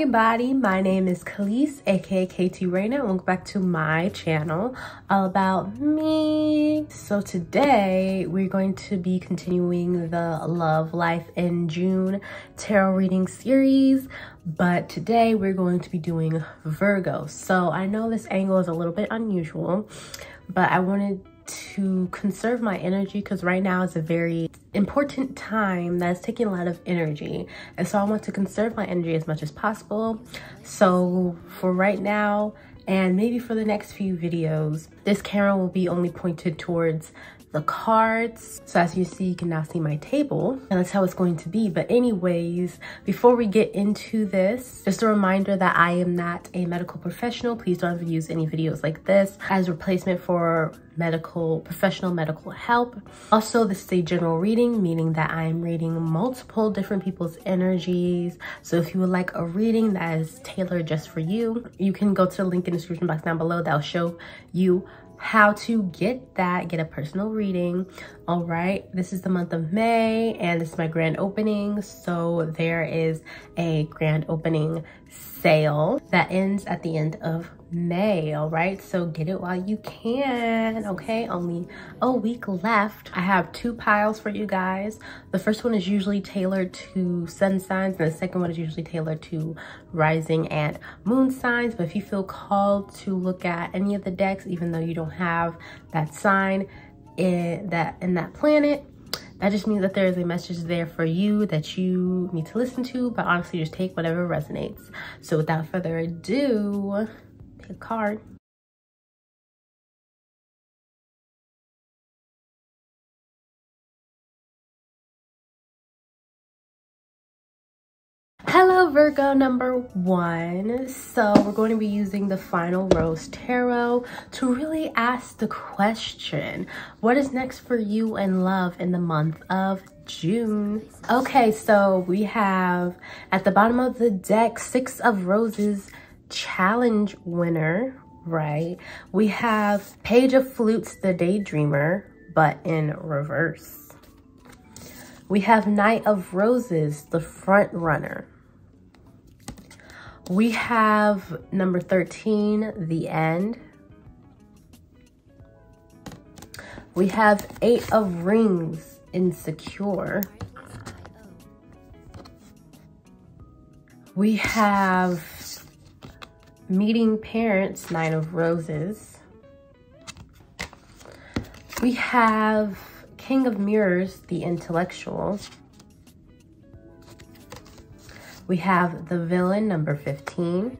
everybody, my name is Khalees, aka KT Raina, and welcome back to my channel, all about me. So today, we're going to be continuing the Love Life in June tarot reading series, but today we're going to be doing Virgo. So I know this angle is a little bit unusual, but I wanted to conserve my energy because right now is a very important time that's taking a lot of energy. And so I want to conserve my energy as much as possible. So for right now and maybe for the next few videos this camera will be only pointed towards the cards. So as you see, you can now see my table and that's how it's going to be. But anyways, before we get into this, just a reminder that I am not a medical professional. Please don't ever use any videos like this as replacement for medical, professional medical help. Also, this is a general reading, meaning that I am reading multiple different people's energies. So if you would like a reading that is tailored just for you, you can go to the link in the description box down below. That'll show you how to get that, get a personal reading. All right, this is the month of May and this is my grand opening. So there is a grand opening sale that ends at the end of May, all right? So get it while you can, okay? Only a week left. I have two piles for you guys. The first one is usually tailored to sun signs and the second one is usually tailored to rising and moon signs. But if you feel called to look at any of the decks, even though you don't have that sign in that, in that planet, that just means that there is a message there for you that you need to listen to, but honestly, just take whatever resonates. So without further ado, a card. Hello Virgo number one. So we're going to be using the Final Rose Tarot to really ask the question, what is next for you in love in the month of June? Okay, so we have at the bottom of the deck, Six of Roses challenge winner, right? We have Page of Flutes, the Daydreamer, but in reverse. We have Knight of Roses, the front runner. We have number 13, The End. We have Eight of Rings, Insecure. We have Meeting Parents, Nine of Roses. We have King of Mirrors, The Intellectual. We have the villain, number 15.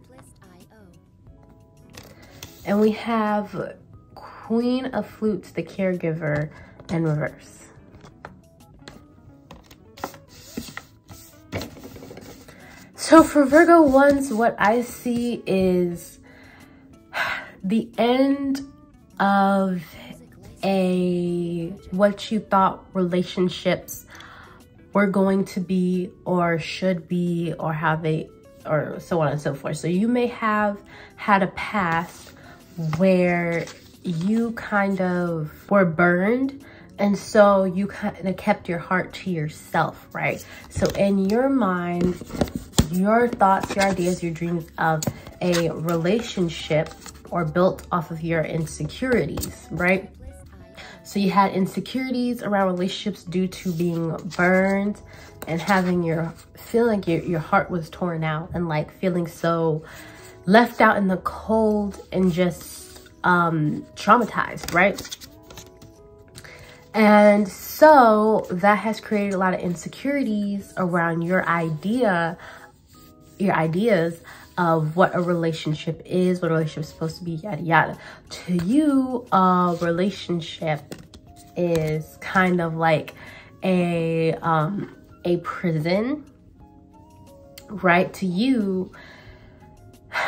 And we have Queen of Flutes, the caregiver, in reverse. So for Virgo ones, what I see is the end of a what you thought relationships were going to be or should be or how they or so on and so forth. So you may have had a past where you kind of were burned and so you kind of kept your heart to yourself, right? So in your mind, your thoughts, your ideas, your dreams of a relationship or built off of your insecurities, right? So you had insecurities around relationships due to being burned and having your, feeling like your, your heart was torn out and like feeling so left out in the cold and just um, traumatized, right? And so that has created a lot of insecurities around your idea, your ideas of what a relationship is, what a relationship is supposed to be, yada, yada. To you, a relationship is kind of like a, um, a prison, right? To you,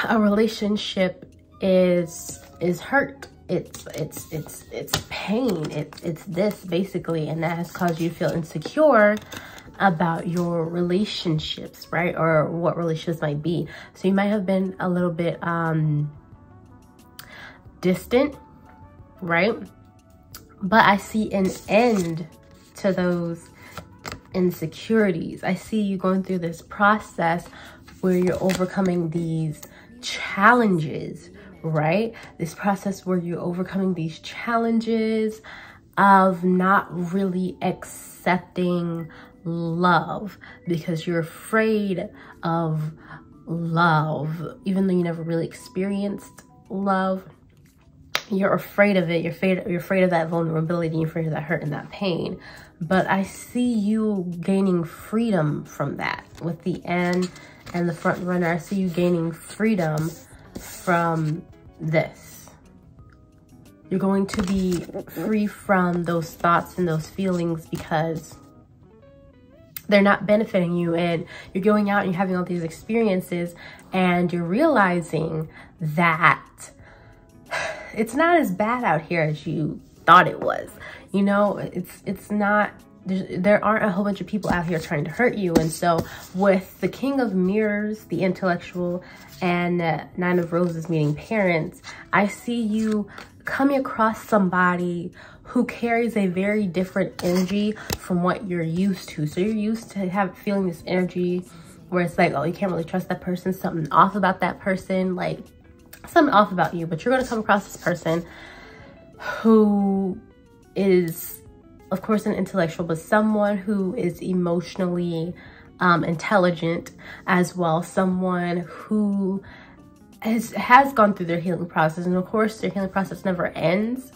a relationship is, is hurt. It's, it's, it's, it's pain. It's, it's this basically, and that has caused you to feel insecure about your relationships, right? Or what relationships might be. So you might have been a little bit um, distant, right? But I see an end to those insecurities. I see you going through this process where you're overcoming these challenges, right? This process where you're overcoming these challenges of not really accepting love because you're afraid of love, even though you never really experienced love. You're afraid of it. You're afraid, you're afraid of that vulnerability. You're afraid of that hurt and that pain. But I see you gaining freedom from that with the end and the front runner. I see you gaining freedom from this. You're going to be free from those thoughts and those feelings because they're not benefiting you and you're going out and you're having all these experiences and you're realizing that it's not as bad out here as you thought it was. You know, it's it's not there aren't a whole bunch of people out here trying to hurt you. And so with the King of Mirrors, the intellectual, and uh, Nine of Roses meeting parents, I see you coming across somebody who carries a very different energy from what you're used to. So you're used to have feeling this energy where it's like, oh, you can't really trust that person, something off about that person, like something off about you. But you're gonna come across this person who is, of course, an intellectual, but someone who is emotionally um, intelligent as well, someone who has, has gone through their healing process. And of course, their healing process never ends,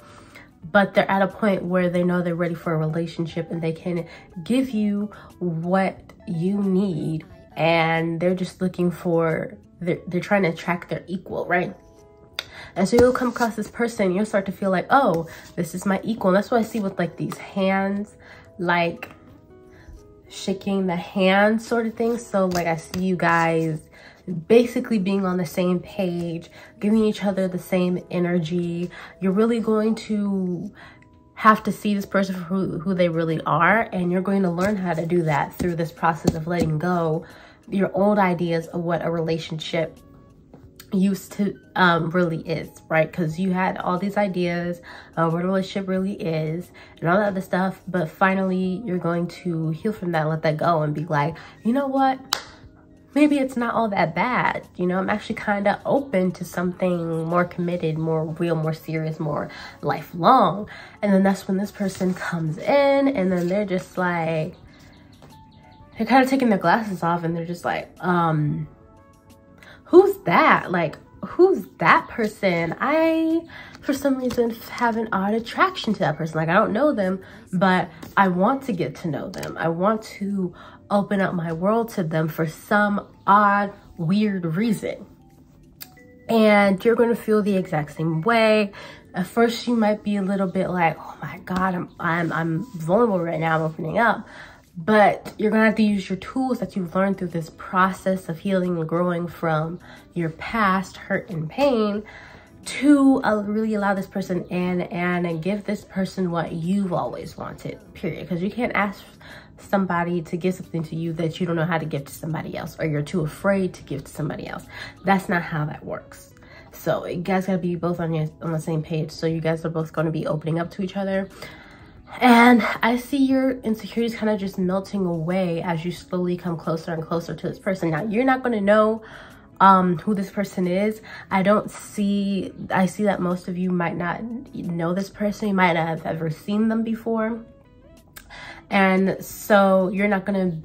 but they're at a point where they know they're ready for a relationship and they can give you what you need. And they're just looking for, they're, they're trying to attract their equal, right? And so you'll come across this person, you'll start to feel like, oh, this is my equal. And that's what I see with like these hands, like shaking the hand sort of thing. So like I see you guys basically being on the same page, giving each other the same energy. You're really going to have to see this person for who, who they really are. And you're going to learn how to do that through this process of letting go your old ideas of what a relationship used to um, really is, right? Because you had all these ideas of what a relationship really is and all that other stuff. But finally, you're going to heal from that, let that go and be like, you know what? Maybe it's not all that bad. You know, I'm actually kind of open to something more committed, more real, more serious, more lifelong. And then that's when this person comes in and then they're just like, they're kind of taking their glasses off and they're just like, um, who's that? Like, who's that person? I, for some reason, have an odd attraction to that person. Like, I don't know them, but I want to get to know them. I want to open up my world to them for some odd, weird reason. And you're going to feel the exact same way. At first, you might be a little bit like, oh my God, I'm, I'm, I'm vulnerable right now, I'm opening up. But you're going to have to use your tools that you've learned through this process of healing and growing from your past hurt and pain to uh, really allow this person in and give this person what you've always wanted, period. Because you can't ask somebody to give something to you that you don't know how to give to somebody else or you're too afraid to give to somebody else. That's not how that works. So you guys gotta be both on your on the same page. So you guys are both gonna be opening up to each other. And I see your insecurities kind of just melting away as you slowly come closer and closer to this person. Now you're not gonna know um who this person is i don't see i see that most of you might not know this person you might not have ever seen them before and so you're not gonna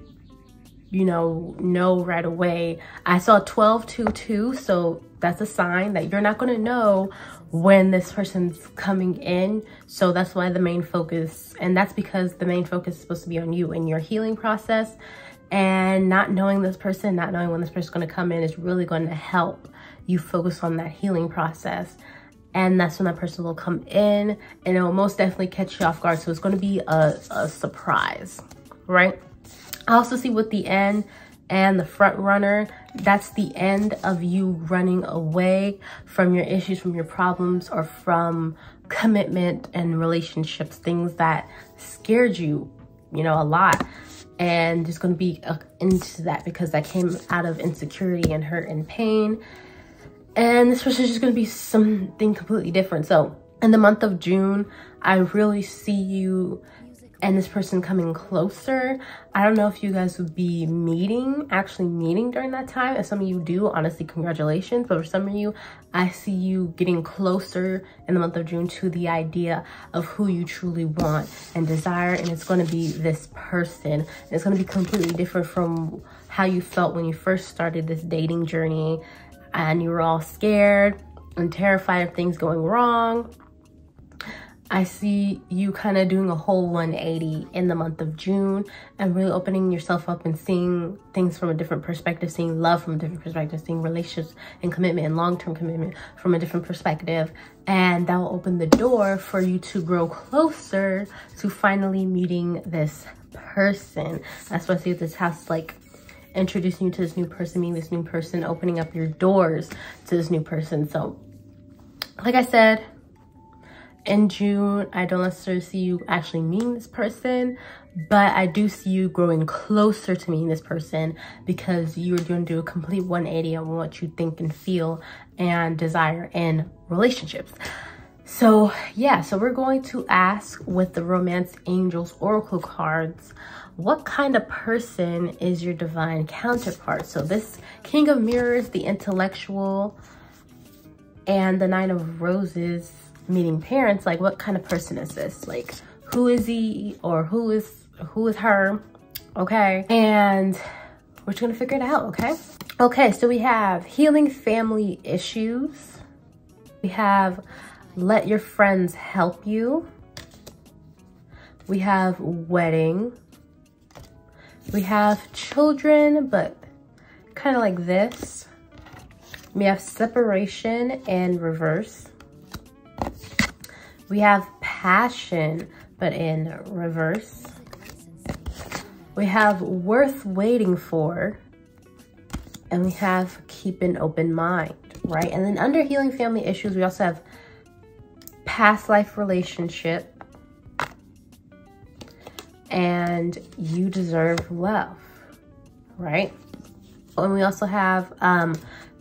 you know know right away. I saw 1222 so that's a sign that you're not going to know when this person's coming in. So that's why the main focus and that's because the main focus is supposed to be on you and your healing process. And not knowing this person not knowing when this person's going to come in is really going to help you focus on that healing process and that's when that person will come in and it will most definitely catch you off guard. So it's going to be a, a surprise, right? I also see with the end and the front runner, that's the end of you running away from your issues, from your problems, or from commitment and relationships, things that scared you, you know, a lot. And there's going to be into that because that came out of insecurity and hurt and pain and this is just to be something completely different. So in the month of June, I really see you and this person coming closer. I don't know if you guys would be meeting, actually meeting during that time. If some of you do, honestly, congratulations. But for some of you, I see you getting closer in the month of June to the idea of who you truly want and desire. And it's going to be this person. It's going to be completely different from how you felt when you first started this dating journey and you were all scared and terrified of things going wrong I see you kind of doing a whole 180 in the month of June and really opening yourself up and seeing things from a different perspective, seeing love from a different perspective, seeing relationships and commitment and long-term commitment from a different perspective. And that will open the door for you to grow closer to finally meeting this person. That's why I see this house like introducing you to this new person, meeting this new person, opening up your doors to this new person. So like I said, in June, I don't necessarily see you actually meeting this person, but I do see you growing closer to meeting this person because you're going to do a complete 180 on what you think and feel and desire in relationships. So yeah, so we're going to ask with the Romance Angels Oracle cards, what kind of person is your divine counterpart? So this King of Mirrors, the intellectual, and the Nine of Roses, meeting parents, like what kind of person is this? Like who is he or who is who is her? Okay. And we're just gonna figure it out, okay? Okay, so we have healing family issues. We have let your friends help you. We have wedding. We have children, but kind of like this. We have separation and reverse. We have passion, but in reverse. We have worth waiting for. And we have keep an open mind, right? And then under healing family issues, we also have past life relationship. And you deserve love, right? And we also have um,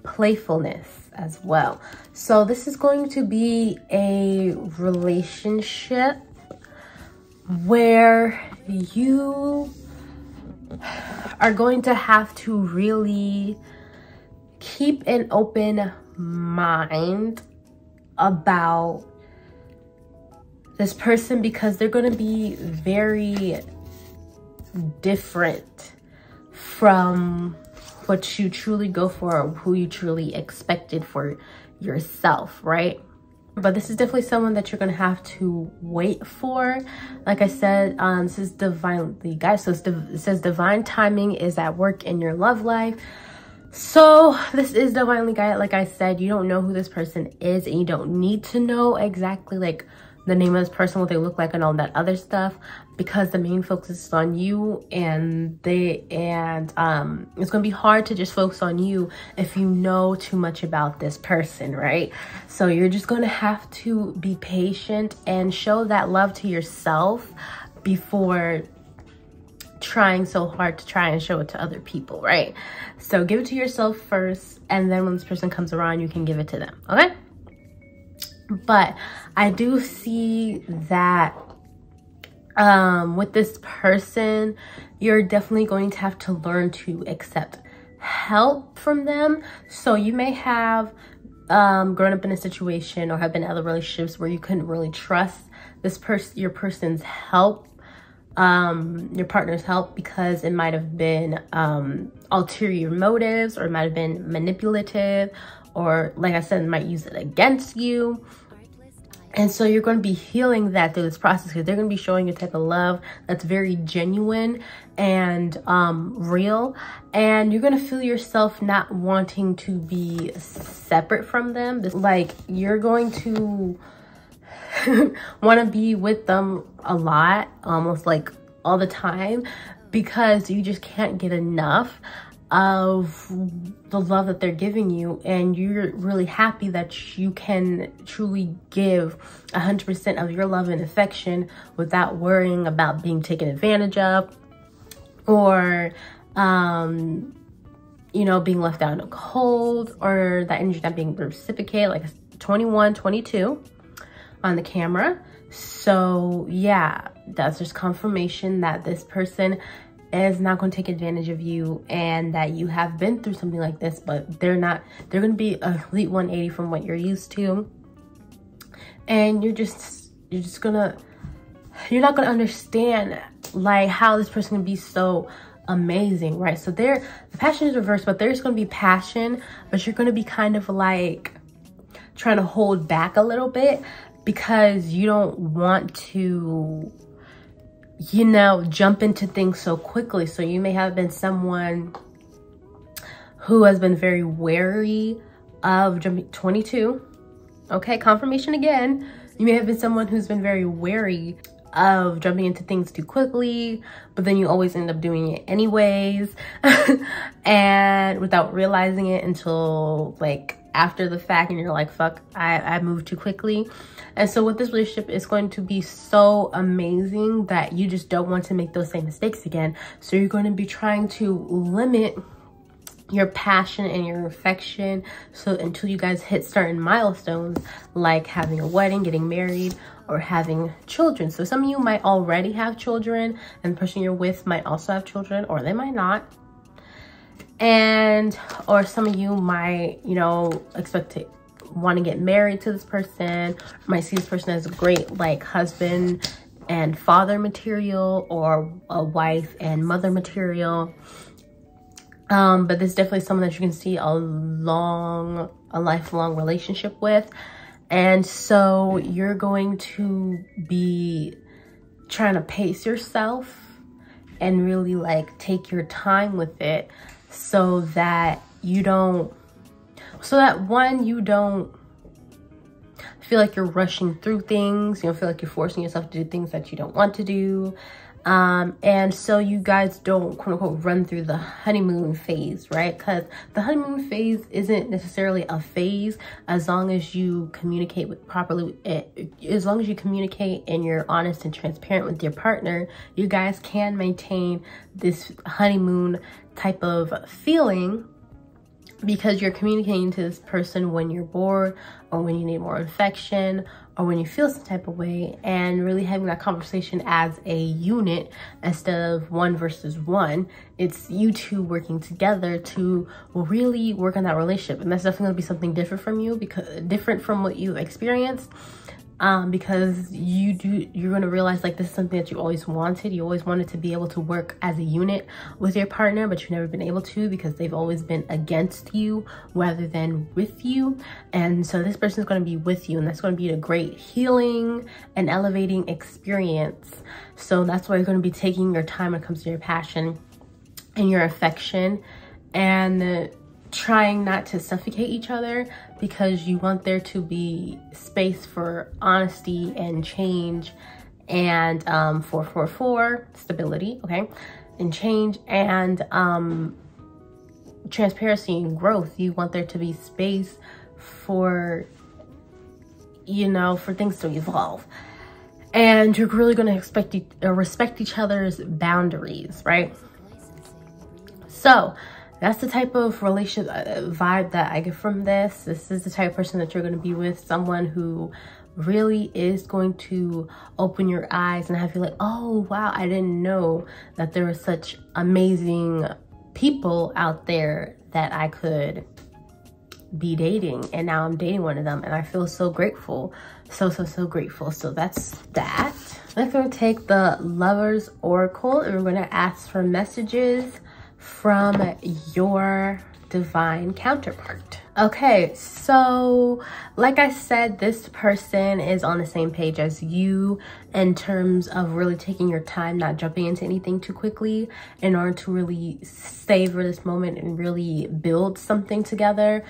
playfulness as well. So this is going to be a relationship where you are going to have to really keep an open mind about this person because they're going to be very different from what you truly go for or who you truly expected for yourself, right? But this is definitely someone that you're going to have to wait for. Like I said, um, this is divinely, guys. So it says divine timing is at work in your love life. So this is divinely guided. Like I said, you don't know who this person is and you don't need to know exactly like the name of this person, what they look like and all that other stuff because the main focus is on you and they and um it's gonna be hard to just focus on you if you know too much about this person right? So you're just gonna have to be patient and show that love to yourself before trying so hard to try and show it to other people right? So give it to yourself first and then when this person comes around you can give it to them okay? But i do see that um, with this person, you're definitely going to have to learn to accept help from them. So you may have um, grown up in a situation or have been in other relationships where you couldn't really trust this person, your person's help, um, your partner's help because it might have been um, ulterior motives or it might have been manipulative or like I said, might use it against you and so you're going to be healing that through this process because they're going to be showing you a type of love that's very genuine and um, real. And you're going to feel yourself not wanting to be separate from them. Like you're going to want to be with them a lot, almost like all the time because you just can't get enough of the love that they're giving you and you're really happy that you can truly give 100% of your love and affection without worrying about being taken advantage of or um you know being left out in the cold or that energy not being reciprocated like 21 22 on the camera. So yeah, that's just confirmation that this person is not going to take advantage of you and that you have been through something like this, but they're not, they're going to be a complete 180 from what you're used to. And you're just, you're just gonna, you're not gonna understand like how this person can be so amazing, right? So there, the passion is reversed, but there's gonna be passion, but you're gonna be kind of like trying to hold back a little bit because you don't want to you know, jump into things so quickly. So you may have been someone who has been very wary of jumping 22. Okay, confirmation again. You may have been someone who's been very wary of jumping into things too quickly, but then you always end up doing it anyways and without realizing it until like after the fact and you're like, fuck, I, I moved too quickly. And so with this relationship, it's going to be so amazing that you just don't want to make those same mistakes again. So you're going to be trying to limit your passion and your affection so until you guys hit certain milestones like having a wedding getting married or having children so some of you might already have children and the person you're with might also have children or they might not and or some of you might you know expect to want to get married to this person might see this person as a great like husband and father material or a wife and mother material. Um but this is definitely someone that you can see a long a lifelong relationship with. And so you're going to be trying to pace yourself and really like take your time with it so that you don't, so that one, you don't feel like you're rushing through things. You don't feel like you're forcing yourself to do things that you don't want to do. Um, and so you guys don't quote unquote run through the honeymoon phase, right? Because the honeymoon phase isn't necessarily a phase as long as you communicate with properly, eh, as long as you communicate and you're honest and transparent with your partner, you guys can maintain this honeymoon type of feeling because you're communicating to this person when you're bored or when you need more affection or when you feel some type of way and really having that conversation as a unit instead of one versus one. It's you two working together to really work on that relationship. And that's definitely gonna be something different from you because different from what you've experienced um, because you do you're to realize like this is something that you always wanted. You always wanted to be able to work as a unit with your partner but you've never been able to because they've always been against you rather than with you. And so this person is to be with you and that's to be a great healing and elevating experience. So that's why you're to be taking your time when it comes to your passion and your affection. And trying not to suffocate each other because you want there to be space for honesty and change and um 444 stability okay? And change and um transparency and growth. You want there to be space for you know for things to evolve. And you're really going to expect uh, respect each other's boundaries right? So that's the type of relationship uh, vibe that I get from this. This is the type of person that you're going to be with, someone who really is going to open your eyes and have you like, oh, wow, I didn't know that there were such amazing people out there that I could be dating and now I'm dating one of them and I feel so grateful so so so grateful. So that's that. Let's go take the lovers oracle. And we're going to ask for messages from your divine counterpart. Okay, so like I said, this person is on the same page as you in terms of really taking your time, not jumping into anything too quickly in order to really savor this moment and really build something together.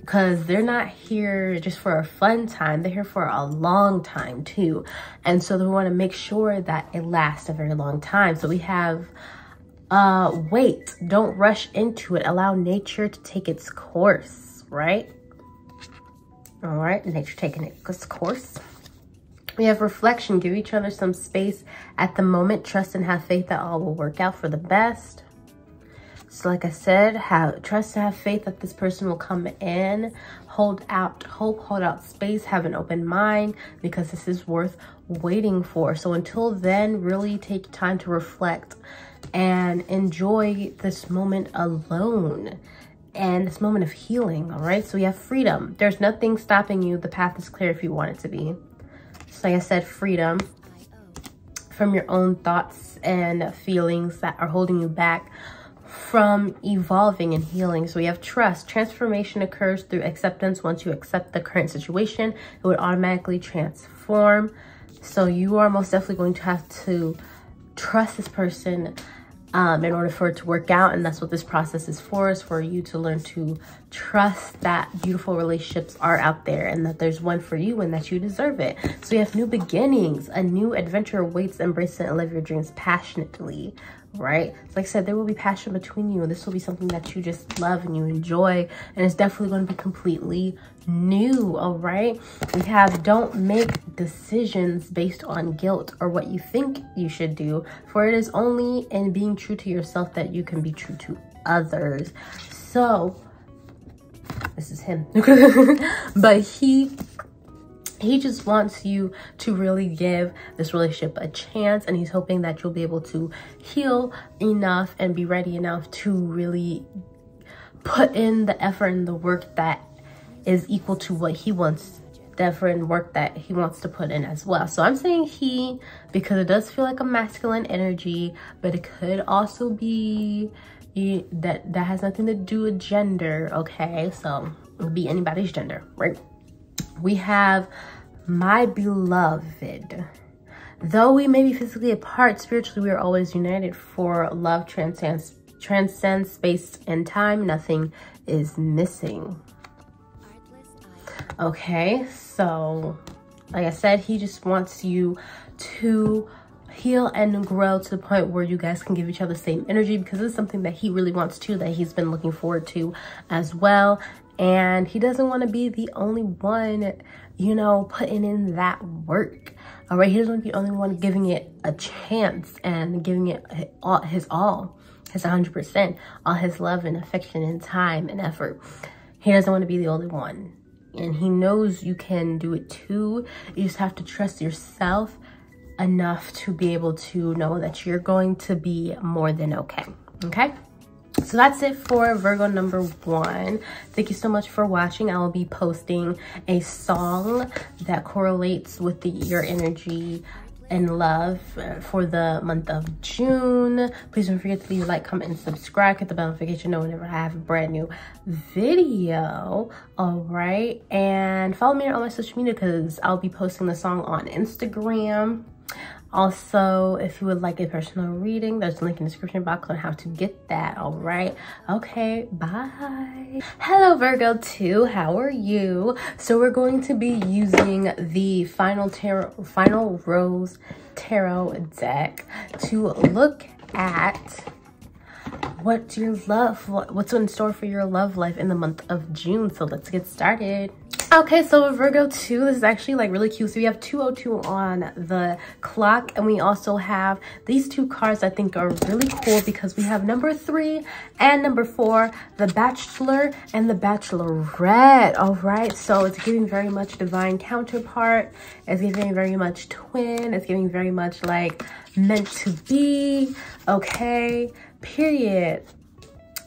Because they're not here just for a fun time they're here for a long time too. And so they want to make sure that it lasts a very long time. So we have uh, wait, don't rush into it. Allow nature to take its course, right? All right, nature taking its course. We have reflection. Give each other some space at the moment. Trust and have faith that all will work out for the best. So like I said, have trust to have faith that this person will come in, hold out hope, hold out space, have an open mind because this is worth waiting for. So until then, really take time to reflect and enjoy this moment alone and this moment of healing, all right? So we have freedom. There's nothing stopping you. The path is clear if you want it to be. So like I said, freedom from your own thoughts and feelings that are holding you back from evolving and healing. So we have trust. Transformation occurs through acceptance. Once you accept the current situation, it would automatically transform. So you are most definitely going to have to trust this person um, in order for it to work out. And that's what this process is for, is for you to learn to trust that beautiful relationships are out there and that there's one for you and that you deserve it. So you have new beginnings, a new adventure awaits, embrace it and live your dreams passionately right? So like I said, there will be passion between you and this will be something that you just love and you enjoy and it's definitely going to be completely new, all right? We have don't make decisions based on guilt or what you think you should do, for it is only in being true to yourself that you can be true to others. So, this is him. but he he just wants you to really give this relationship a chance and he's hoping that you'll be able to heal enough and be ready enough to really put in the effort and the work that is equal to what he wants the effort and work that he wants to put in as well. So i'm saying he because it does feel like a masculine energy but it could also be that that has nothing to do with gender okay? So it would be anybody's gender right? We have my beloved. Though we may be physically apart, spiritually we are always united for love transcends transcends space and time. Nothing is missing. Okay, so like I said, he just wants you to heal and grow to the point where you guys can give each other the same energy because it's something that he really wants too, that he's been looking forward to as well and he doesn't want to be the only one you know putting in that work. All right he doesn't want to be the only one giving it a chance and giving it all his all his 100 percent all his love and affection and time and effort. He doesn't want to be the only one and he knows you can do it too. You just have to trust yourself enough to be able to know that you're going to be more than okay okay so that's it for virgo number one. Thank you so much for watching. I will be posting a song that correlates with the your energy and love for the month of june. Please don't forget to leave a like comment and subscribe. Hit the bell notification know whenever i have a brand new video. All right. And follow me on all my social media because i'll be posting the song on instagram also if you would like a personal reading there's a link in the description box on how to get that all right? Okay bye. Hello virgo 2 how are you? So we're going to be using the final tarot final rose tarot deck to look at what your love what's in store for your love life in the month of june. So let's get started Okay, so Virgo 2, this is actually like really cute. So we have 202 on the clock and we also have these two cards I think are really cool because we have number 3 and number 4, the Bachelor and the Bachelorette. All right, so it's giving very much divine counterpart. It's giving very much twin. It's giving very much like meant to be. Okay, period.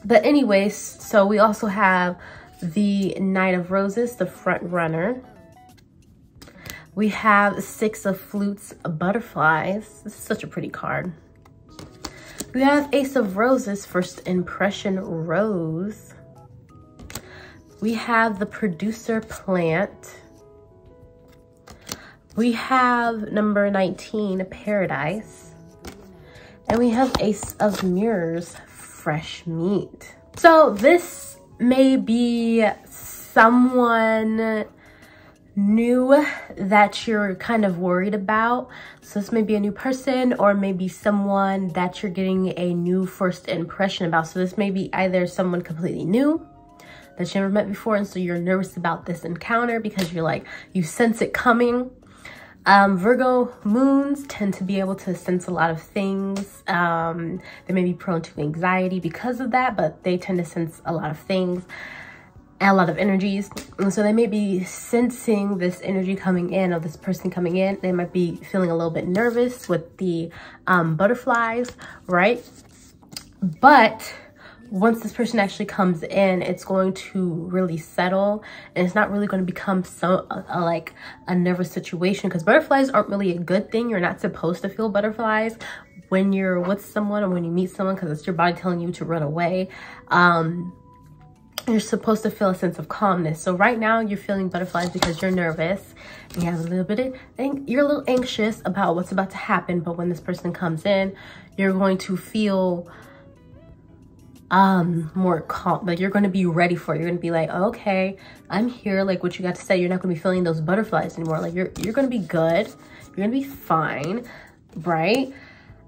But anyways, so we also have the Knight of Roses, the front runner. We have Six of Flutes, Butterflies. This is such a pretty card. We have Ace of Roses, First Impression Rose. We have the Producer Plant. We have number 19, Paradise. And we have Ace of Mirrors, Fresh Meat. So this maybe someone new that you're kind of worried about. So this may be a new person or maybe someone that you're getting a new first impression about. So this may be either someone completely new that you never met before and so you're nervous about this encounter because you're like, you sense it coming. Um, Virgo moons tend to be able to sense a lot of things. Um, they may be prone to anxiety because of that, but they tend to sense a lot of things a lot of energies. And so they may be sensing this energy coming in of this person coming in. They might be feeling a little bit nervous with the um, butterflies, right? But once this person actually comes in, it's going to really settle and it's not really going to become so like a nervous situation because butterflies aren't really a good thing. You're not supposed to feel butterflies when you're with someone or when you meet someone because it's your body telling you to run away. Um, you're supposed to feel a sense of calmness. So right now you're feeling butterflies because you're nervous and you have a little bit of, you're a little anxious about what's about to happen. But when this person comes in, you're going to feel um more calm. Like you're going to be ready for it. You're going to be like okay i'm here. Like what you got to say you're not going to be feeling those butterflies anymore. Like you're you're going to be good. You're going to be fine right?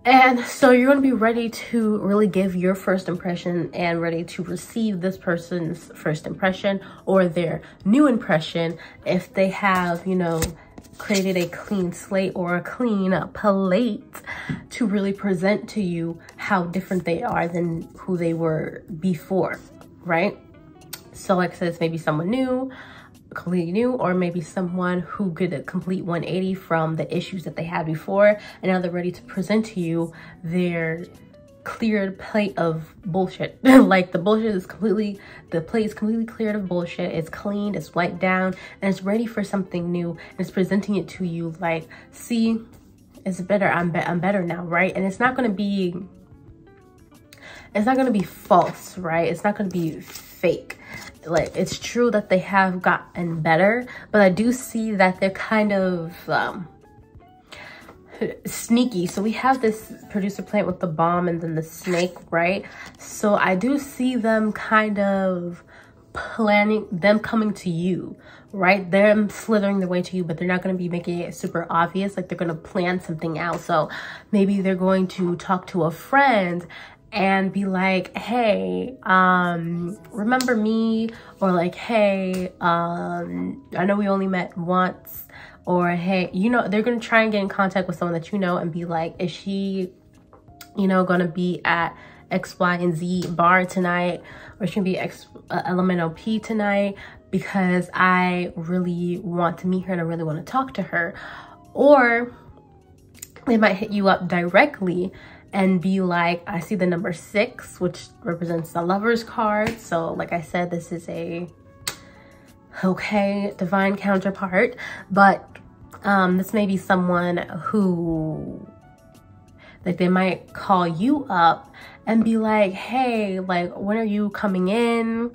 And so you're going to be ready to really give your first impression and ready to receive this person's first impression or their new impression if they have you know created a clean slate or a clean plate to really present to you how different they are than who they were before, right? So like I said, it's maybe someone new, completely new, or maybe someone who could complete 180 from the issues that they had before, and now they're ready to present to you their cleared plate of bullshit. like the bullshit is completely, the plate is completely cleared of bullshit. It's cleaned, it's wiped down, and it's ready for something new. And it's presenting it to you like, see, it's better. I'm, be I'm better now, right? And it's not going to be, it's not going to be false, right? It's not going to be fake. Like, it's true that they have gotten better, but I do see that they're kind of, um, sneaky. So we have this producer plant with the bomb and then the snake, right? So I do see them kind of planning, them coming to you, right? Them slithering their way to you, but they're not going to be making it super obvious. Like they're going to plan something out. So maybe they're going to talk to a friend and be like, hey, um, remember me? Or like, hey, um, I know we only met once or hey you know they're gonna try and get in contact with someone that you know and be like is she you know gonna be at x y and z bar tonight or she can be x uh, lmnop tonight? Because i really want to meet her and i really want to talk to her. Or they might hit you up directly and be like i see the number six which represents the lovers card. So like i said this is a okay divine counterpart but um, this may be someone who like they might call you up and be like, hey, like when are you coming in?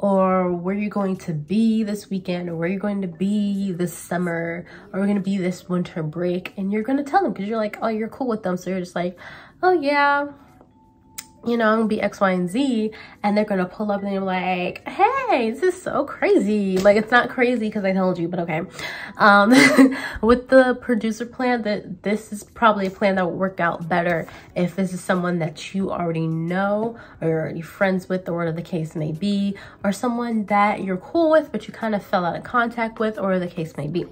Or where are you going to be this weekend? Or where are you going to be this summer? Or we're going to be this winter break? And you're going to tell them because you're like, oh, you're cool with them. So you're just like, oh yeah, you know, I'm gonna be X, Y, and Z, and they're gonna pull up and they're like, hey, this is so crazy. Like, it's not crazy because I told you, but okay. Um, with the producer plan, that this is probably a plan that would work out better if this is someone that you already know or you're already friends with, or whatever the case may be, or someone that you're cool with, but you kind of fell out of contact with, or the case may be.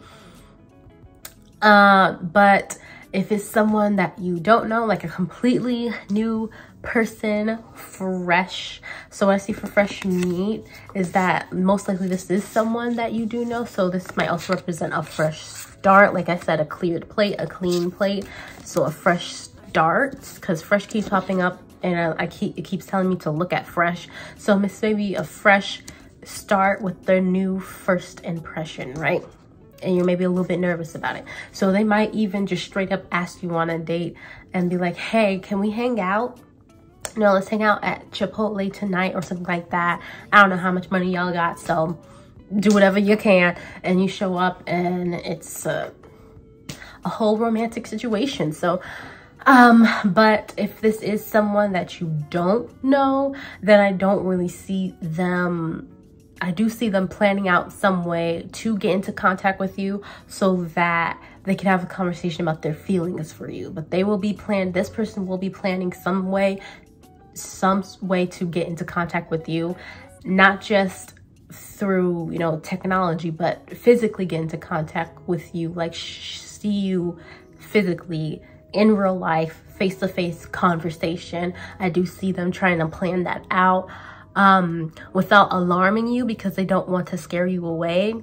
Uh, but if it's someone that you don't know, like a completely new person, fresh. So what I see for fresh meat is that most likely this is someone that you do know. So this might also represent a fresh start. Like I said, a cleared plate, a clean plate. So a fresh start because fresh keeps popping up and I, I keep it keeps telling me to look at fresh. So this may be a fresh start with their new first impression, right? and you're maybe a little bit nervous about it. So they might even just straight up ask you on a date and be like, hey, can we hang out? You know, let's hang out at Chipotle tonight or something like that. I don't know how much money y'all got, so do whatever you can. And you show up and it's a, a whole romantic situation. So, um, but if this is someone that you don't know, then I don't really see them I do see them planning out some way to get into contact with you so that they can have a conversation about their feelings for you. But they will be planned, this person will be planning some way, some way to get into contact with you, not just through, you know, technology, but physically get into contact with you, like see you physically in real life, face-to-face -face conversation. I do see them trying to plan that out um, without alarming you because they don't want to scare you away.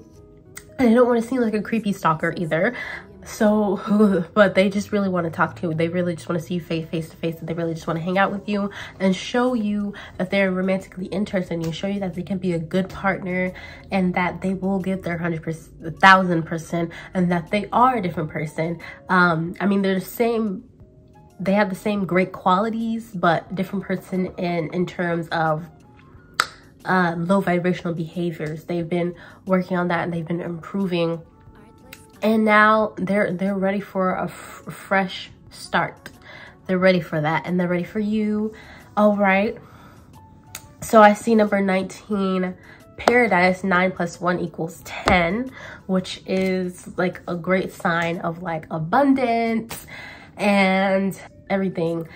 And they don't want to seem like a creepy stalker either so but they just really want to talk to you. They really just want to see you face face to face and they really just want to hang out with you and show you that they're romantically interested in you show you that they can be a good partner and that they will give their hundred percent thousand percent and that they are a different person. Um i mean they're the same they have the same great qualities but different person in in terms of uh, low vibrational behaviors. They've been working on that and they've been improving and now they're they're ready for a fresh start. They're ready for that and they're ready for you. All right. So i see number 19 paradise 9 plus 1 equals 10 which is like a great sign of like abundance and everything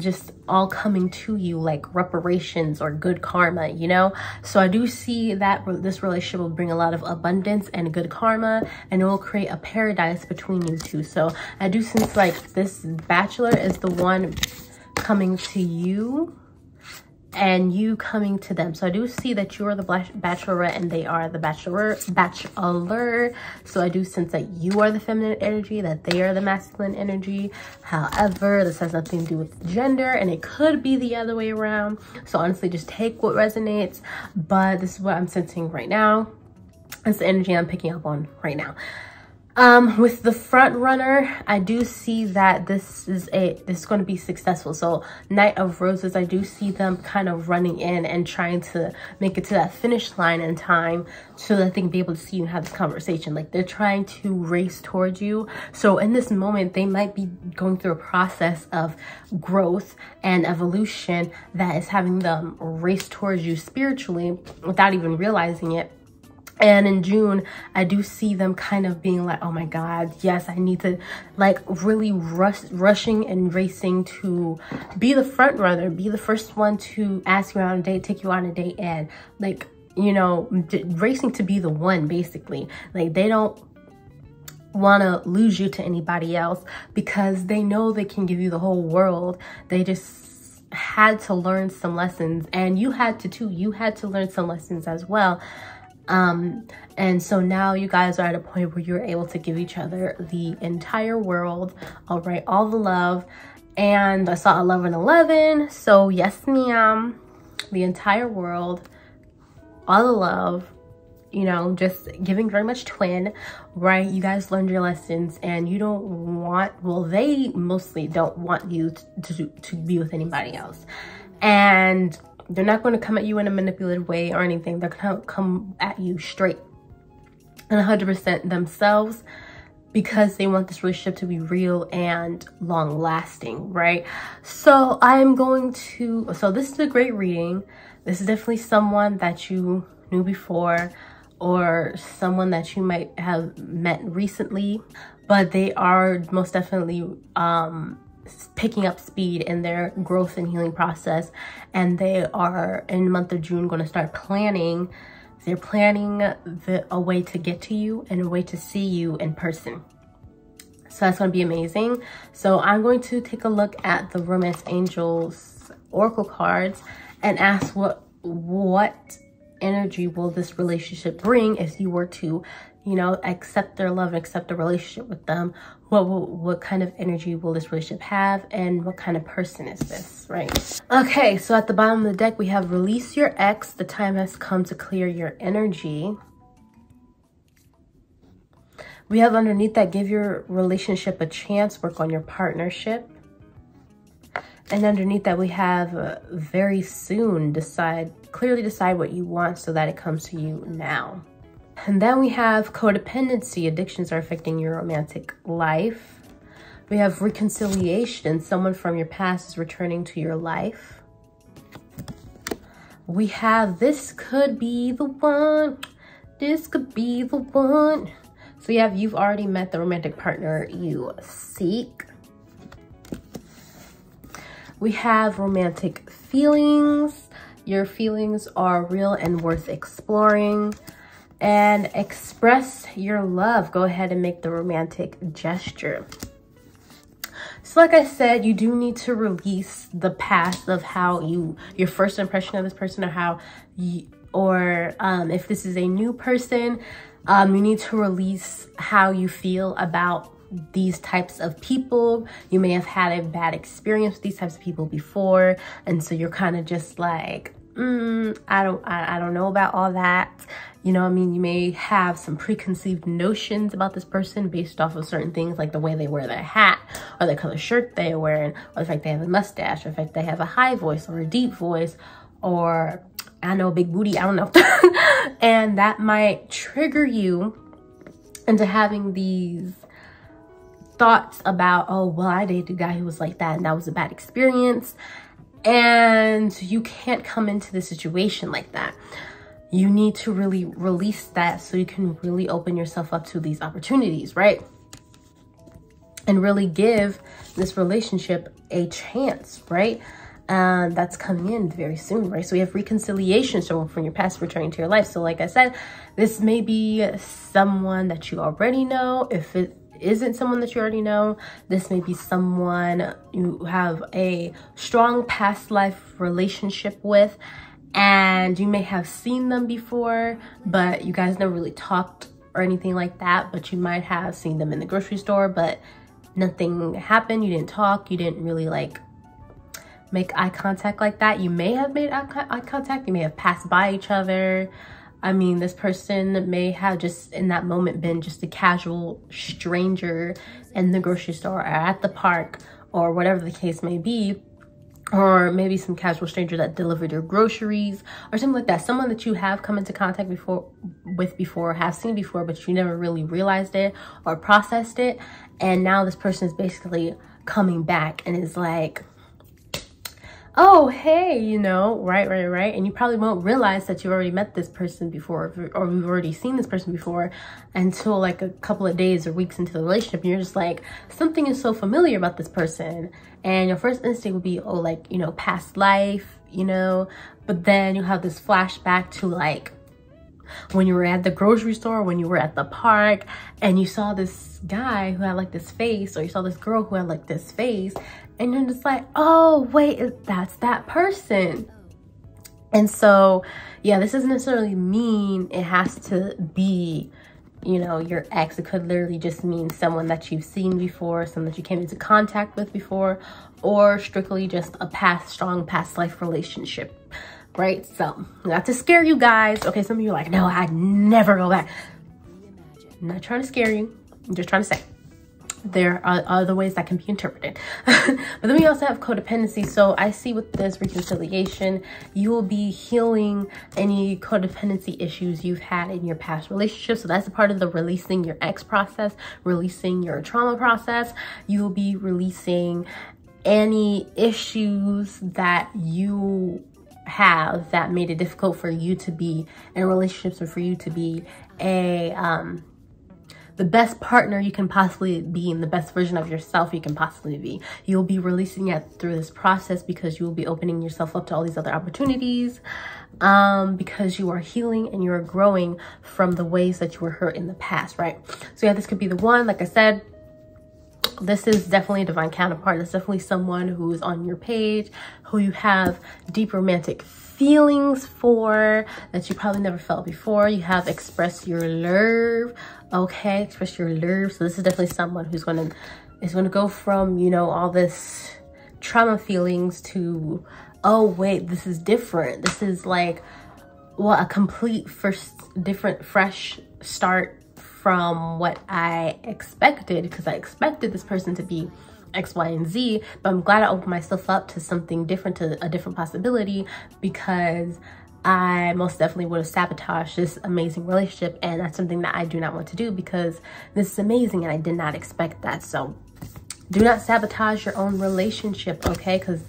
just all coming to you like reparations or good karma, you know? So I do see that this relationship will bring a lot of abundance and good karma and it will create a paradise between you two. So I do sense like this bachelor is the one coming to you and you coming to them. So I do see that you are the bachelorette and they are the bachelor, bachelor. So I do sense that you are the feminine energy, that they are the masculine energy. However, this has nothing to do with gender and it could be the other way around. So honestly, just take what resonates. But this is what I'm sensing right now. It's the energy I'm picking up on right now. Um, with the front runner, I do see that this is a this is going to be successful. So Knight of Roses, I do see them kind of running in and trying to make it to that finish line in time so that they can be able to see you and have this conversation. Like they're trying to race towards you. So in this moment, they might be going through a process of growth and evolution that is having them race towards you spiritually without even realizing it and in June, I do see them kind of being like, oh my God, yes, I need to like really rush, rushing and racing to be the front runner, be the first one to ask you on a date, take you on a date and like, you know, racing to be the one basically. Like they don't want to lose you to anybody else because they know they can give you the whole world. They just had to learn some lessons and you had to too. You had to learn some lessons as well. Um, and so now you guys are at a point where you're able to give each other the entire world, all right, all the love. And I saw 11 11. So, yes, ma'am, the entire world, all the love, you know, just giving very much twin, right? You guys learned your lessons and you don't want, well, they mostly don't want you to, to, to be with anybody else. And they're not going to come at you in a manipulative way or anything. They're going to come at you straight and 100% themselves because they want this relationship to be real and long lasting, right? So I'm going to, so this is a great reading. This is definitely someone that you knew before or someone that you might have met recently, but they are most definitely um, picking up speed in their growth and healing process and they are in the month of June going to start planning. They're planning the, a way to get to you and a way to see you in person. So that's going to be amazing. So I'm going to take a look at the romance angels oracle cards and ask what what energy will this relationship bring if you were to you know, accept their love and accept the relationship with them, what will, what kind of energy will this relationship have and what kind of person is this, right? Okay, so at the bottom of the deck, we have release your ex. The time has come to clear your energy. We have underneath that, give your relationship a chance, work on your partnership. And underneath that, we have uh, very soon, decide, clearly decide what you want so that it comes to you now. And then we have codependency. Addictions are affecting your romantic life. We have reconciliation. Someone from your past is returning to your life. We have this could be the one. This could be the one. So you have you've already met the romantic partner you seek. We have romantic feelings. Your feelings are real and worth exploring. And express your love. Go ahead and make the romantic gesture. So like I said, you do need to release the past of how you, your first impression of this person or how you, or um, if this is a new person, um, you need to release how you feel about these types of people. You may have had a bad experience with these types of people before. And so you're kind of just like, mm, I don't, I, I don't know about all that. You know, I mean, you may have some preconceived notions about this person based off of certain things like the way they wear their hat or the color shirt they're wearing or the fact they have a mustache or the fact they have a high voice or a deep voice or I know big booty, I don't know. and that might trigger you into having these thoughts about, oh, well, I dated a guy who was like that and that was a bad experience. And you can't come into the situation like that. You need to really release that so you can really open yourself up to these opportunities, right? And really give this relationship a chance, right? and that's coming in very soon, right? So we have reconciliation showing from your past returning to your life. So like I said, this may be someone that you already know. If it isn't someone that you already know, this may be someone you have a strong past life relationship with and you may have seen them before, but you guys never really talked or anything like that, but you might have seen them in the grocery store, but nothing happened. You didn't talk. You didn't really like make eye contact like that. You may have made eye contact. You may have passed by each other. I mean, this person may have just in that moment been just a casual stranger in the grocery store or at the park or whatever the case may be. Or maybe some casual stranger that delivered your groceries or something like that. Someone that you have come into contact before with before, have seen before, but you never really realized it or processed it. And now this person is basically coming back and is like, oh, hey, you know, right, right, right. And you probably won't realize that you've already met this person before or you've already seen this person before until like a couple of days or weeks into the relationship. And you're just like, something is so familiar about this person. And your first instinct would be, oh, like, you know, past life, you know, but then you have this flashback to like, when you were at the grocery store, when you were at the park, and you saw this guy who had like this face, or you saw this girl who had like this face, and you're just like, oh, wait, that's that person. And so, yeah, this doesn't necessarily mean it has to be, you know, your ex. It could literally just mean someone that you've seen before, someone that you came into contact with before, or strictly just a past, strong past life relationship, right? So, not to scare you guys. Okay, some of you are like, no, I'd never go back. I'm not trying to scare you. I'm just trying to say there are other ways that can be interpreted. but then we also have codependency. So I see with this reconciliation, you will be healing any codependency issues you've had in your past relationships. So that's a part of the releasing your ex process, releasing your trauma process. You will be releasing any issues that you have that made it difficult for you to be in relationships or for you to be a um the best partner you can possibly be and the best version of yourself you can possibly be. You'll be releasing it through this process because you will be opening yourself up to all these other opportunities um, because you are healing and you are growing from the ways that you were hurt in the past, right? So yeah, this could be the one, like I said, this is definitely a divine counterpart. It's definitely someone who is on your page, who you have deep romantic feelings for that you probably never felt before. You have expressed your love okay express your love so this is definitely someone who's gonna is gonna go from you know all this trauma feelings to oh wait this is different. This is like well a complete first different fresh start from what i expected because i expected this person to be X, Y, and Z, but I'm glad I opened myself up to something different, to a different possibility because I most definitely would have sabotaged this amazing relationship and that's something that I do not want to do because this is amazing and I did not expect that. So do not sabotage your own relationship, okay? Because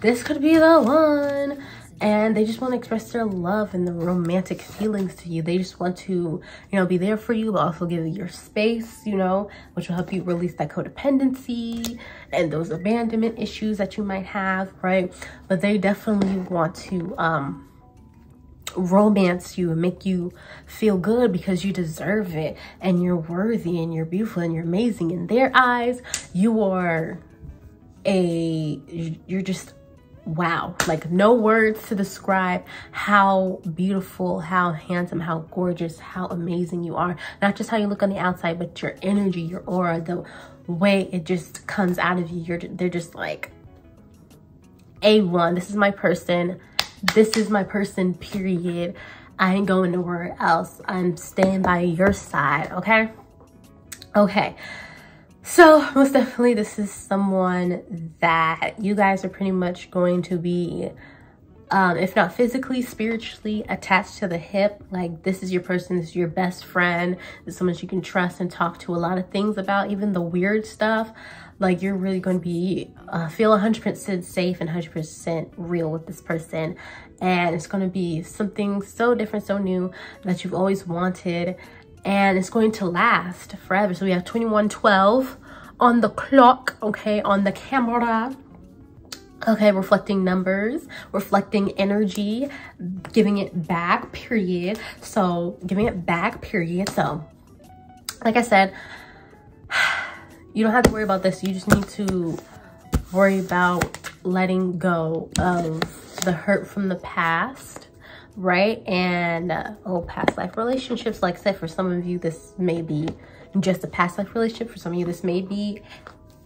this could be the one and they just want to express their love and the romantic feelings to you. They just want to, you know, be there for you, but also give you your space, you know, which will help you release that codependency and those abandonment issues that you might have, right? But they definitely want to, um, romance you and make you feel good because you deserve it. And you're worthy and you're beautiful and you're amazing. In their eyes you are a you're just wow. Like no words to describe how beautiful how handsome how gorgeous how amazing you are. Not just how you look on the outside but your energy your aura the way it just comes out of you. You're they're just like a1 this is my person this is my person period. I ain't going nowhere else. I'm staying by your side okay? Okay. So most definitely this is someone that you guys are pretty much going to be um, if not physically, spiritually attached to the hip. Like this is your person, this is your best friend, this is someone you can trust and talk to a lot of things about, even the weird stuff. Like you're really going to be, uh, feel 100% safe and 100% real with this person. And it's going to be something so different, so new that you've always wanted and it's going to last forever. So we have 2112 on the clock, okay, on the camera. Okay, reflecting numbers, reflecting energy, giving it back, period. So giving it back, period. So like I said, you don't have to worry about this. You just need to worry about letting go of the hurt from the past right? And uh, oh, past life relationships, like I said, for some of you, this may be just a past life relationship. For some of you, this may be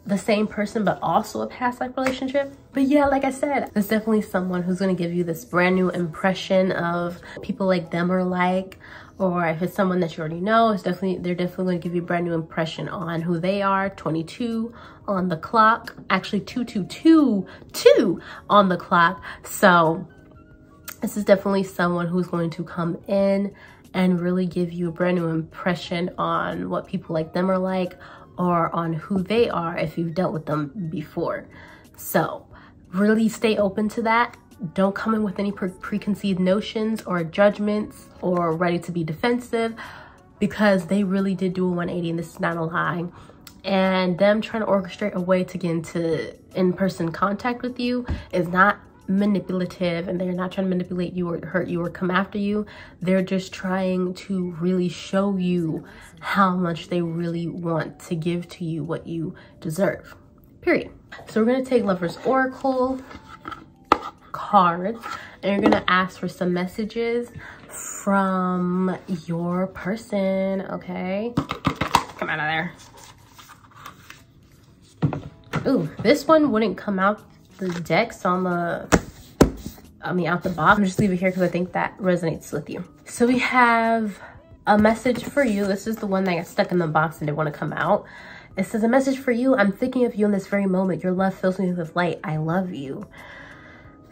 the same person, but also a past life relationship. But yeah, like I said, there's definitely someone who's gonna give you this brand new impression of people like them or like, or if it's someone that you already know, it's definitely they're definitely going to give you a brand new impression on who they are. 22 on the clock, actually 2222 on the clock. So this is definitely someone who's going to come in and really give you a brand new impression on what people like them are like or on who they are if you've dealt with them before. So really stay open to that. Don't come in with any pre preconceived notions or judgments or ready to be defensive because they really did do a 180 and this is not a lie. And them trying to orchestrate a way to get into in-person contact with you is not manipulative and they're not trying to manipulate you or hurt you or come after you. They're just trying to really show you how much they really want to give to you what you deserve, period. So we're gonna take Lover's Oracle cards and you're gonna ask for some messages from your person, okay? Come out of there. Ooh, this one wouldn't come out the decks on the, I mean, out the box. I'm just leave it here because I think that resonates with you. So we have a message for you. This is the one that got stuck in the box and didn't want to come out. It says, a message for you. I'm thinking of you in this very moment. Your love fills me with light. I love you.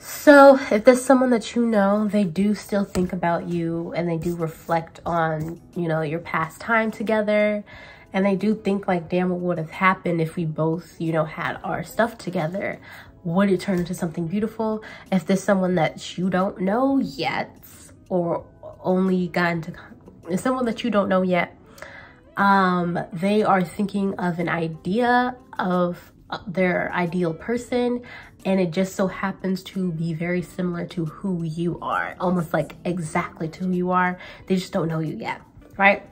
So if there's someone that you know, they do still think about you and they do reflect on, you know, your past time together and they do think like, damn, what would have happened if we both, you know, had our stuff together? Would it turn into something beautiful? If there's someone that you don't know yet or only gotten to, someone that you don't know yet, um, they are thinking of an idea of uh, their ideal person and it just so happens to be very similar to who you are almost like exactly to who you are they just don't know you yet right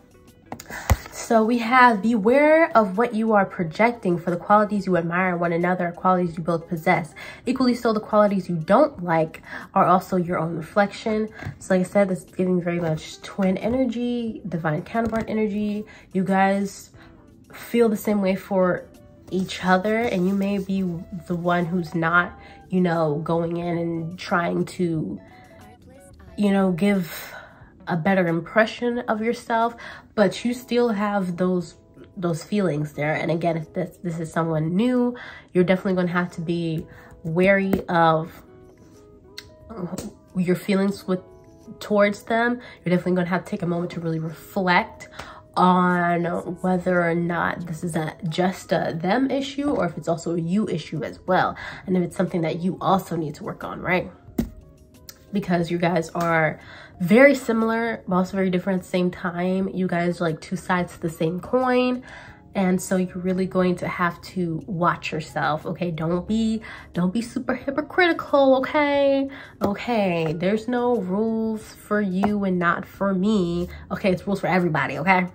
so we have beware of what you are projecting for the qualities you admire one another, qualities you both possess. Equally so, the qualities you don't like are also your own reflection. So like I said, this is giving very much twin energy, divine counterpart energy. You guys feel the same way for each other and you may be the one who's not, you know, going in and trying to, you know, give a better impression of yourself, but you still have those those feelings there. And again, if this, this is someone new, you're definitely going to have to be wary of your feelings with towards them. You're definitely going to have to take a moment to really reflect on whether or not this is a just a them issue or if it's also a you issue as well. And if it's something that you also need to work on, right? Because you guys are very similar but also very different at the same time you guys are like two sides to the same coin and so you're really going to have to watch yourself okay? Don't be don't be super hypocritical okay? Okay there's no rules for you and not for me okay? It's rules for everybody okay?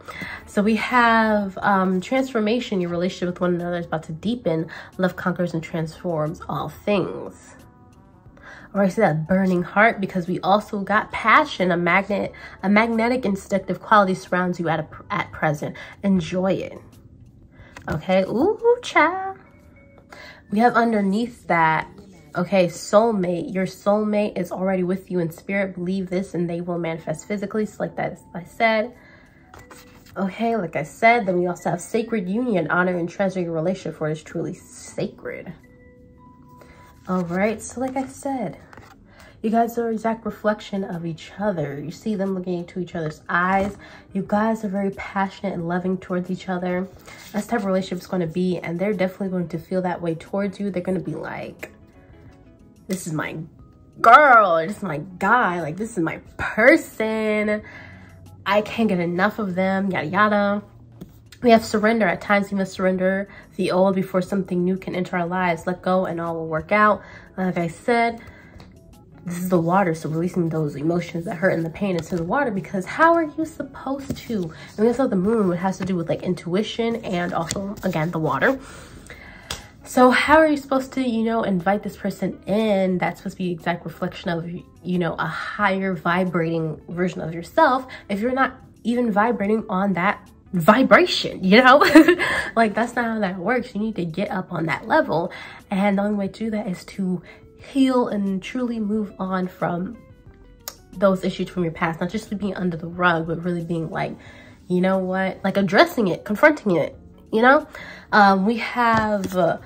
So we have um transformation. Your relationship with one another is about to deepen. Love conquers and transforms all things. Or I say that burning heart because we also got passion, a magnet, a magnetic instinctive quality surrounds you at a, at present. Enjoy it. Okay, ooh, child. We have underneath that, okay, soulmate. Your soulmate is already with you in spirit. Believe this and they will manifest physically. So like that I said. Okay, like I said, then we also have sacred union. Honor and treasure your relationship for it is truly sacred. All right, so like I said, you guys are exact reflection of each other. You see them looking into each other's eyes. You guys are very passionate and loving towards each other. That's type of relationship is going to be, and they're definitely going to feel that way towards you. They're going to be like, this is my girl, this is my guy, like this is my person. I can't get enough of them, yada yada. We have surrender. At times, we must surrender the old before something new can enter our lives. Let go and all will work out. Like I said, this is the water so releasing those emotions that hurt and the pain into the water because how are you supposed to and we also have the moon which has to do with like intuition and also again the water. So how are you supposed to you know invite this person in that's supposed to be exact reflection of you know a higher vibrating version of yourself if you're not even vibrating on that vibration you know? Like that's not how that works. You need to get up on that level and the only way to do that is to heal and truly move on from those issues from your past, not just being under the rug, but really being like, you know what, like addressing it, confronting it, you know? Um, we have uh,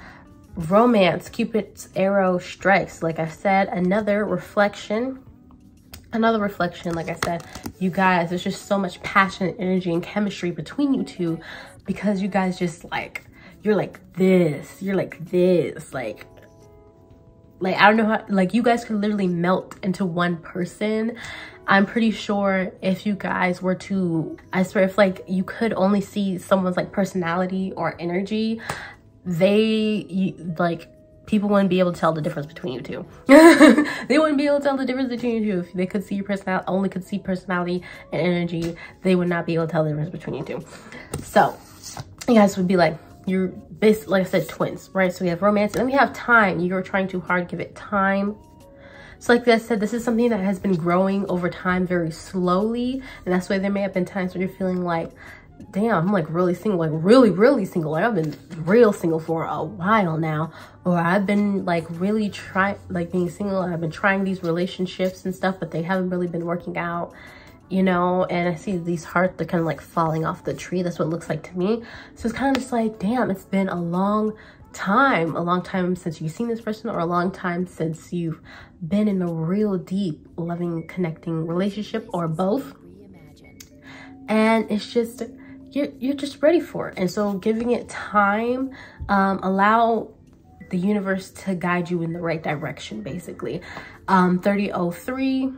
romance, Cupid's arrow strikes. Like I said, another reflection, another reflection, like I said, you guys, there's just so much passion, energy, and chemistry between you two because you guys just like, you're like this, you're like this, like like i don't know how like you guys could literally melt into one person. I'm pretty sure if you guys were to i swear if like you could only see someone's like personality or energy they you, like people wouldn't be able to tell the difference between you two. They wouldn't be able to tell the difference between you two. If they could see your personality only could see personality and energy they would not be able to tell the difference between you two. So you guys would be like you're this like i said twins right so we have romance and then we have time you're trying too hard give it time so like I said, this is something that has been growing over time very slowly. And that's why there may have been times when you're feeling like, damn, I'm like really single, like really, really single. Like I've been real single for a while now. Or I've been like really trying, like being single. I've been trying these relationships and stuff, but they haven't really been working out you know, and I see these hearts, they're kind of like falling off the tree. That's what it looks like to me. So it's kind of just like, damn, it's been a long time, a long time since you've seen this person or a long time since you've been in a real deep, loving, connecting relationship or both. And it's just, you're, you're just ready for it. And so giving it time, um, allow the universe to guide you in the right direction, basically. Um, 3003,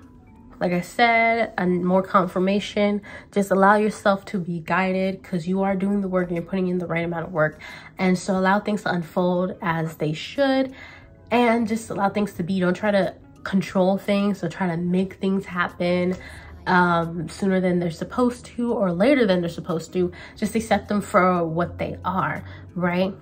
like I said, and more confirmation. Just allow yourself to be guided because you are doing the work and you're putting in the right amount of work. And so allow things to unfold as they should and just allow things to be. Don't try to control things or try to make things happen um, sooner than they're supposed to or later than they're supposed to. Just accept them for what they are, right?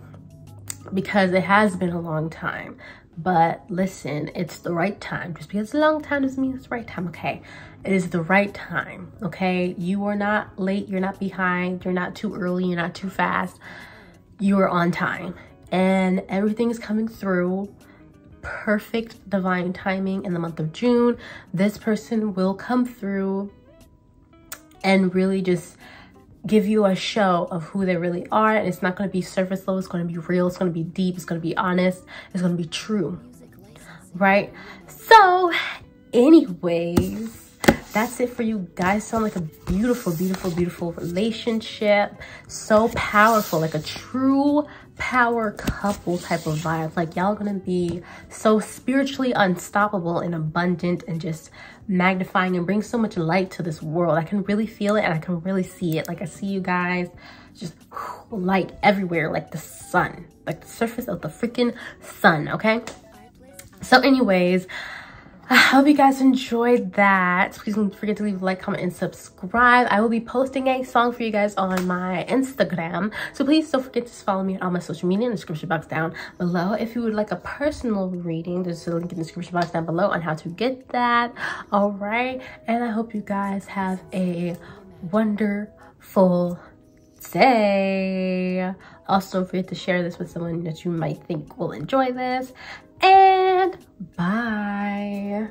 Because it has been a long time. But listen, it's the right time. Just because it's a long time doesn't mean it's the right time, okay? It is the right time, okay? You are not late, you're not behind, you're not too early, you're not too fast. You are on time. And everything is coming through perfect divine timing in the month of June. This person will come through and really just give you a show of who they really are. And it's not going to be surface level it's going to be real it's going to be deep it's going to be honest it's going to be true. Right? So anyways that's it for you guys. Sound like a beautiful beautiful beautiful relationship. So powerful like a true power couple type of vibe. Like y'all gonna be so spiritually unstoppable and abundant and just magnifying and bring so much light to this world. I can really feel it and I can really see it. Like I see you guys just light everywhere like the sun, like the surface of the freaking sun, okay? So anyways, I hope you guys enjoyed that. Please don't forget to leave a like, comment, and subscribe. I will be posting a song for you guys on my Instagram. So please don't forget to follow me on all my social media in the description box down below. If you would like a personal reading, there's a link in the description box down below on how to get that. All right. And I hope you guys have a wonderful day. Also, don't forget to share this with someone that you might think will enjoy this. And bye.